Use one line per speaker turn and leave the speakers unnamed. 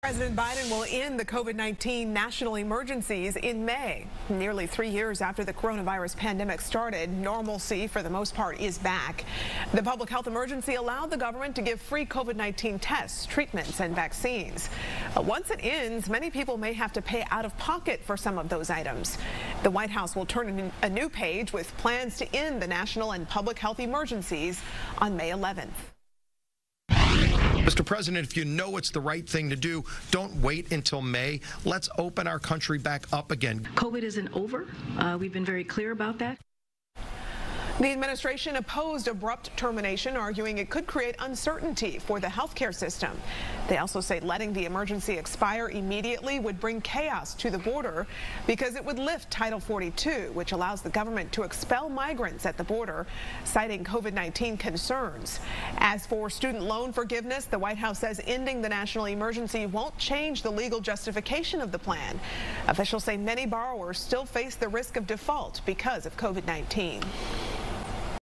President Biden will end the COVID-19 national emergencies in May. Nearly three years after the coronavirus pandemic started, normalcy for the most part is back. The public health emergency allowed the government to give free COVID-19 tests, treatments, and vaccines. But once it ends, many people may have to pay out of pocket for some of those items. The White House will turn a new page with plans to end the national and public health emergencies on May 11th.
Mr. President, if you know it's the right thing to do, don't wait until May. Let's open our country back up again.
COVID isn't over. Uh, we've been very clear about that.
The administration opposed abrupt termination, arguing it could create uncertainty for the healthcare system. They also say letting the emergency expire immediately would bring chaos to the border because it would lift Title 42, which allows the government to expel migrants at the border, citing COVID-19 concerns. As for student loan forgiveness, the White House says ending the national emergency won't change the legal justification of the plan. Officials say many borrowers still face the risk of default because of COVID-19.